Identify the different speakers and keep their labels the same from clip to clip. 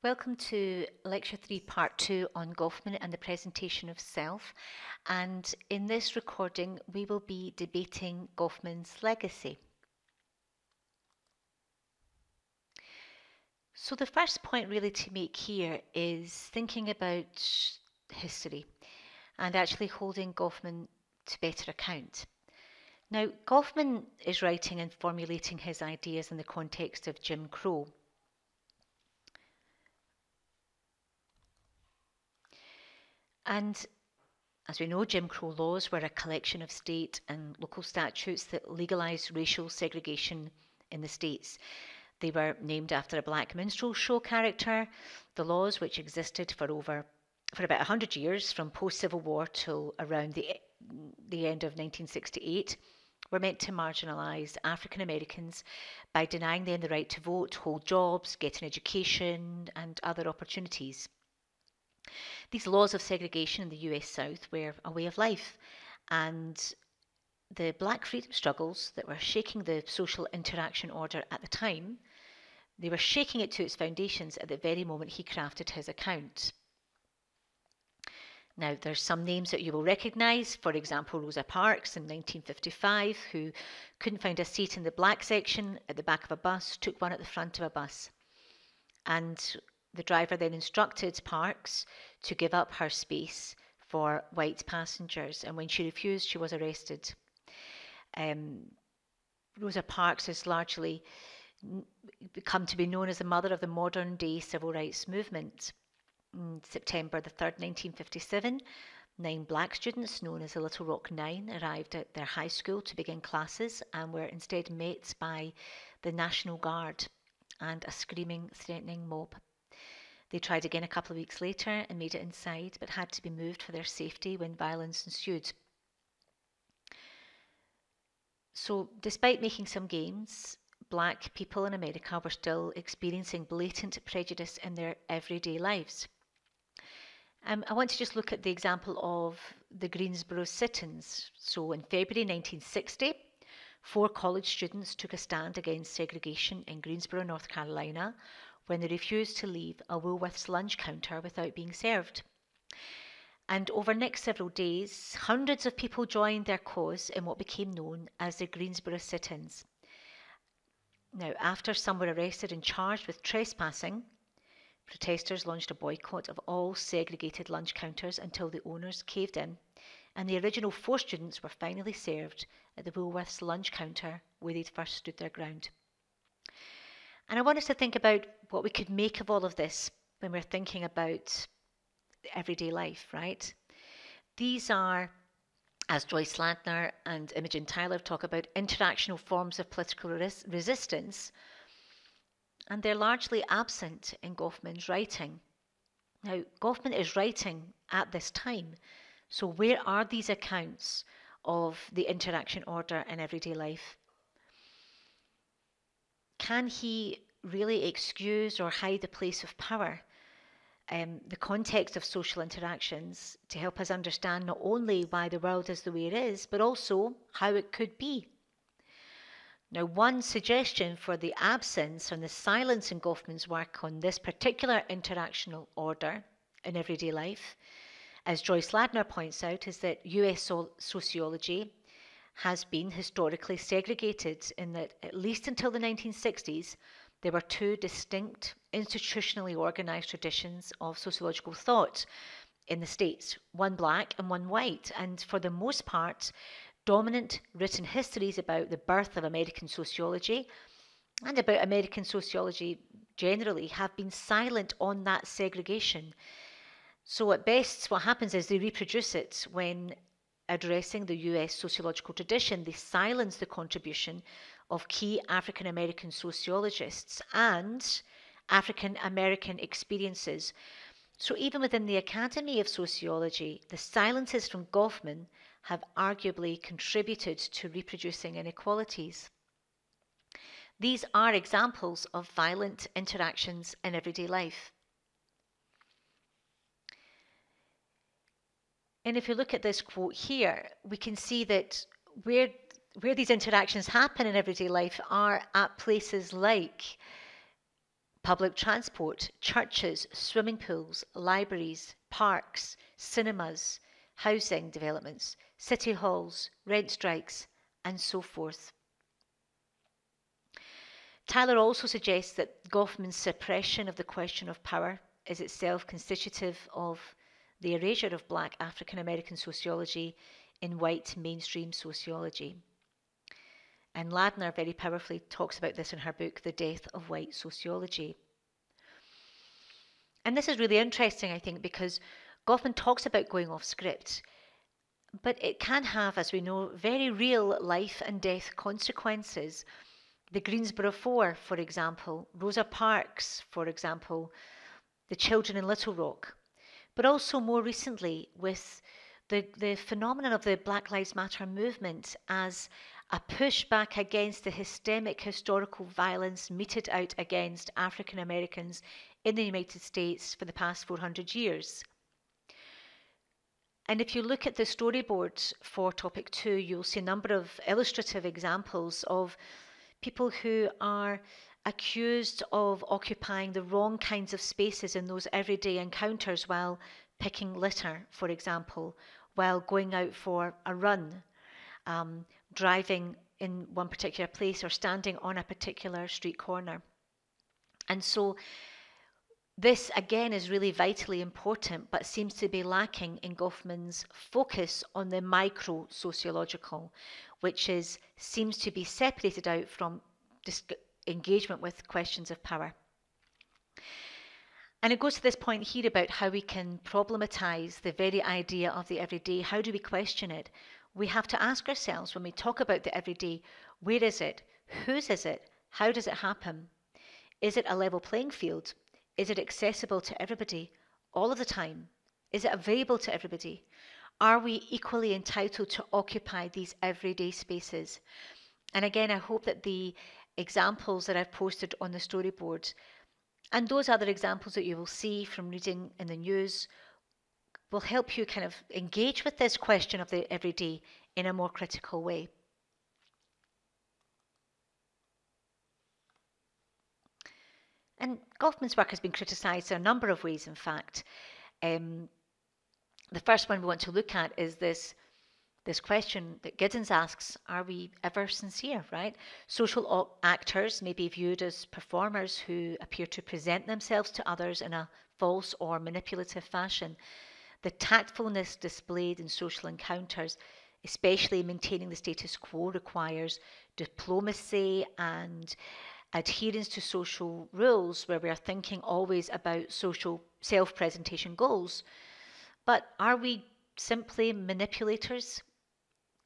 Speaker 1: Welcome to Lecture 3, Part 2 on Goffman and the presentation of self. And in this recording, we will be debating Goffman's legacy. So, the first point really to make here is thinking about history and actually holding Goffman to better account. Now, Goffman is writing and formulating his ideas in the context of Jim Crow And as we know, Jim Crow laws were a collection of state and local statutes that legalized racial segregation in the states. They were named after a black minstrel show character. The laws, which existed for over for about 100 years, from post Civil War till around the, the end of 1968, were meant to marginalise African Americans by denying them the right to vote, hold jobs, get an education, and other opportunities. These laws of segregation in the US South were a way of life, and the black freedom struggles that were shaking the social interaction order at the time, they were shaking it to its foundations at the very moment he crafted his account. Now, there's some names that you will recognise, for example, Rosa Parks in 1955, who couldn't find a seat in the black section at the back of a bus, took one at the front of a bus. And the driver then instructed Parks to give up her space for white passengers, and when she refused, she was arrested. Um, Rosa Parks has largely come to be known as the mother of the modern day civil rights movement. In September the 3rd, 1957, nine black students, known as the Little Rock Nine, arrived at their high school to begin classes and were instead met by the National Guard and a screaming, threatening mob. They tried again a couple of weeks later and made it inside, but had to be moved for their safety when violence ensued. So, despite making some gains, black people in America were still experiencing blatant prejudice in their everyday lives. Um, I want to just look at the example of the Greensboro sit ins. So, in February 1960, four college students took a stand against segregation in Greensboro, North Carolina, when they refused to leave a Woolworths lunch counter without being served. And over the next several days, hundreds of people joined their cause in what became known as the Greensboro sit ins. Now, after some were arrested and charged with trespassing, protesters launched a boycott of all segregated lunch counters until the owners caved in, and the original four students were finally served at the Woolworths lunch counter where they'd first stood their ground. And I want us to think about what we could make of all of this when we're thinking about everyday life, right? These are, as Joyce Ladner and Imogen Tyler talk about, interactional forms of political res- resistance, and they're largely absent in Goffman's writing. Now, Goffman is writing at this time, so where are these accounts of the interaction order in everyday life? Can he really excuse or hide the place of power? Um, the context of social interactions to help us understand not only why the world is the way it is, but also how it could be. Now, one suggestion for the absence and the silence in Goffman's work on this particular interactional order in everyday life, as Joyce Ladner points out, is that US sociology has been historically segregated in that, at least until the 1960s, there were two distinct institutionally organized traditions of sociological thought in the States one black and one white. And for the most part, dominant written histories about the birth of American sociology and about American sociology generally have been silent on that segregation. So, at best, what happens is they reproduce it when addressing the US sociological tradition, they silence the contribution of key African American sociologists and African American experiences. So, even within the Academy of Sociology, the silences from Goffman have arguably contributed to reproducing inequalities. These are examples of violent interactions in everyday life. And if you look at this quote here, we can see that where where these interactions happen in everyday life are at places like public transport, churches, swimming pools, libraries, parks, cinemas, housing developments, city halls, rent strikes, and so forth. Tyler also suggests that Goffman's suppression of the question of power is itself constitutive of the erasure of black African American sociology in white mainstream sociology. And Ladner very powerfully talks about this in her book, The Death of White Sociology. And this is really interesting, I think, because Goffman talks about going off script, but it can have, as we know, very real life and death consequences. The Greensboro Four, for example, Rosa Parks, for example, the children in Little Rock, but also more recently with the, the phenomenon of the Black Lives Matter movement as a pushback against the systemic historical violence meted out against African Americans in the United States for the past 400 years. And if you look at the storyboards for topic two, you'll see a number of illustrative examples of people who are accused of occupying the wrong kinds of spaces in those everyday encounters while picking litter, for example, while going out for a run, um, driving in one particular place or standing on a particular street corner. And so this again is really vitally important, but seems to be lacking in Goffman's focus on the micro sociological, which is seems to be separated out from engagement with questions of power. And it goes to this point here about how we can problematize the very idea of the everyday. How do we question it? we have to ask ourselves when we talk about the everyday where is it? Whose is it? How does it happen? Is it a level playing field? Is it accessible to everybody all of the time? Is it available to everybody? Are we equally entitled to occupy these everyday spaces? And again, I hope that the examples that I've posted on the storyboard and those other examples that you will see from reading in the news will help you kind of engage with this question of the everyday in a more critical way. And Goffman's work has been criticised in a number of ways, in fact. Um, the first one we want to look at is this, this question that Giddens asks Are we ever sincere, right? Social actors may be viewed as performers who appear to present themselves to others in a false or manipulative fashion. The tactfulness displayed in social encounters, especially maintaining the status quo, requires diplomacy and adherence to social rules where we are thinking always about social self presentation goals. But are we simply manipulators?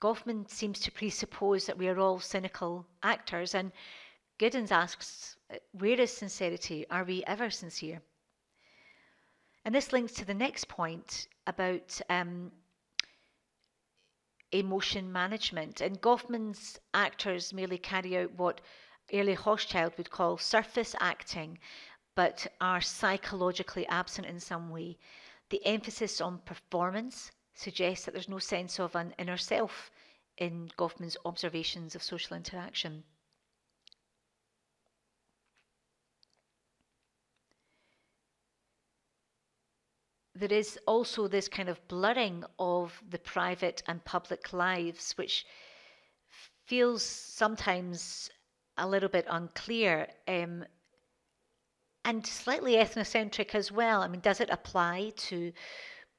Speaker 1: Goffman seems to presuppose that we are all cynical actors, and Giddens asks, Where is sincerity? Are we ever sincere? And this links to the next point about um, emotion management. And Goffman's actors merely carry out what Arlie Hochschild would call surface acting, but are psychologically absent in some way. The emphasis on performance suggests that there's no sense of an inner self in Goffman's observations of social interaction. there is also this kind of blurring of the private and public lives, which feels sometimes a little bit unclear um, and slightly ethnocentric as well. I mean, does it apply to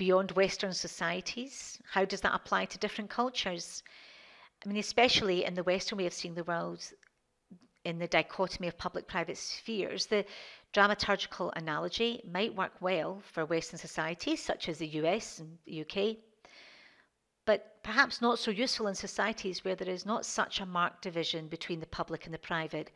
Speaker 1: beyond Western societies? How does that apply to different cultures? I mean, especially in the Western way of seeing the world, in the dichotomy of public private spheres, the dramaturgical analogy might work well for Western societies such as the US and the UK, but perhaps not so useful in societies where there is not such a marked division between the public and the private.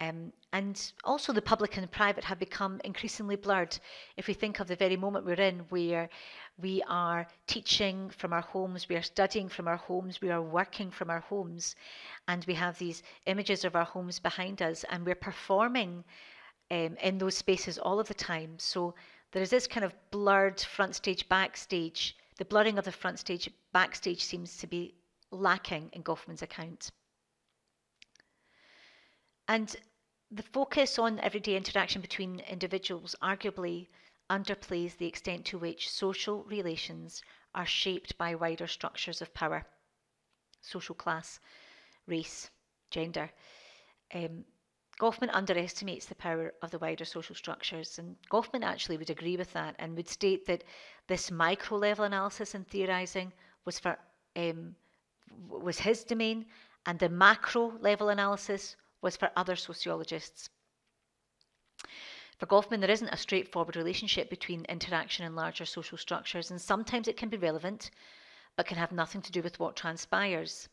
Speaker 1: Um, and also, the public and private have become increasingly blurred. If we think of the very moment we're in, where we are teaching from our homes, we are studying from our homes, we are working from our homes, and we have these images of our homes behind us, and we're performing um, in those spaces all of the time. So there is this kind of blurred front stage, backstage. The blurring of the front stage, backstage seems to be lacking in Goffman's account. And the focus on everyday interaction between individuals arguably underplays the extent to which social relations are shaped by wider structures of power, social class, race, gender. Um, Goffman underestimates the power of the wider social structures, and Goffman actually would agree with that and would state that this micro level analysis and theorizing was for um, was his domain, and the macro level analysis was for other sociologists. For Goffman, there isn't a straightforward relationship between interaction and larger social structures, and sometimes it can be relevant, but can have nothing to do with what transpires.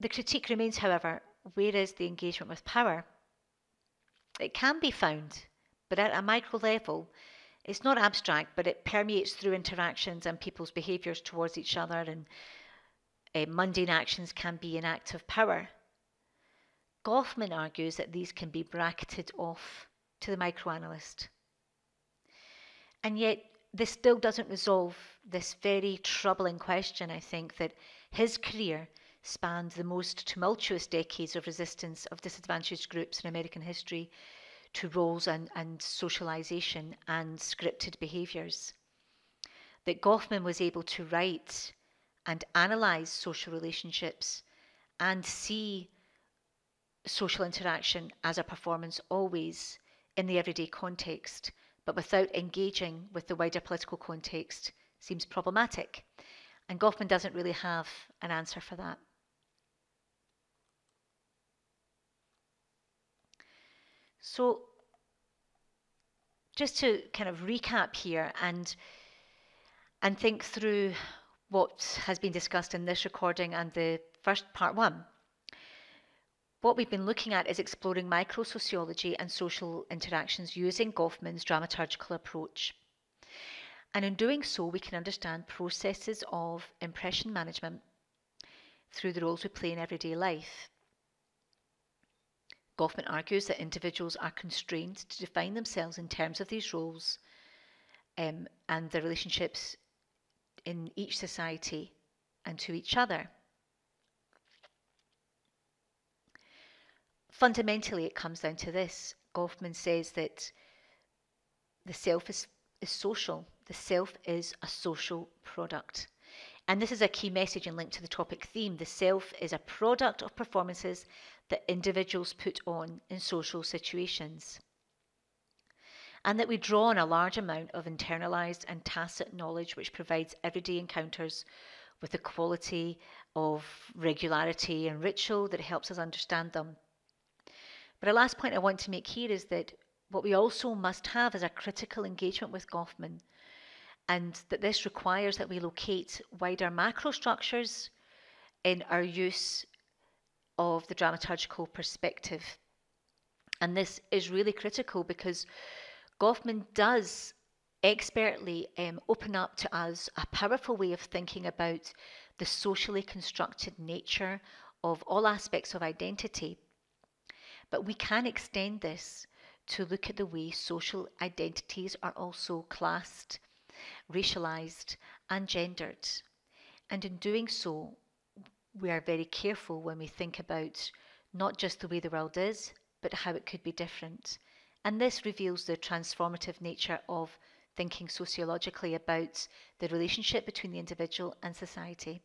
Speaker 1: The critique remains, however, where is the engagement with power? It can be found, but at a micro level, it's not abstract, but it permeates through interactions and people's behaviours towards each other, and uh, mundane actions can be an act of power. Goffman argues that these can be bracketed off to the microanalyst. And yet, this still doesn't resolve this very troubling question, I think, that his career spanned the most tumultuous decades of resistance of disadvantaged groups in American history to roles and, and socialization and scripted behaviors. That Goffman was able to write and analyze social relationships and see social interaction as a performance always in the everyday context, but without engaging with the wider political context seems problematic. And Goffman doesn't really have an answer for that. So, just to kind of recap here and and think through what has been discussed in this recording and the first part one. What we've been looking at is exploring microsociology and social interactions using Goffman's dramaturgical approach. And in doing so, we can understand processes of impression management through the roles we play in everyday life. Goffman argues that individuals are constrained to define themselves in terms of these roles um, and their relationships in each society and to each other. Fundamentally, it comes down to this. Goffman says that the self is, is social, the self is a social product. And this is a key message and link to the topic theme. The self is a product of performances that individuals put on in social situations. And that we draw on a large amount of internalized and tacit knowledge which provides everyday encounters with a quality of regularity and ritual that helps us understand them. But a last point I want to make here is that what we also must have is a critical engagement with Goffman, and that this requires that we locate wider macro structures in our use of the dramaturgical perspective. And this is really critical because Goffman does expertly um, open up to us a powerful way of thinking about the socially constructed nature of all aspects of identity but we can extend this to look at the way social identities are also classed, racialized, and gendered. And in doing so, we are very careful when we think about not just the way the world is, but how it could be different. And this reveals the transformative nature of thinking sociologically about the relationship between the individual and society.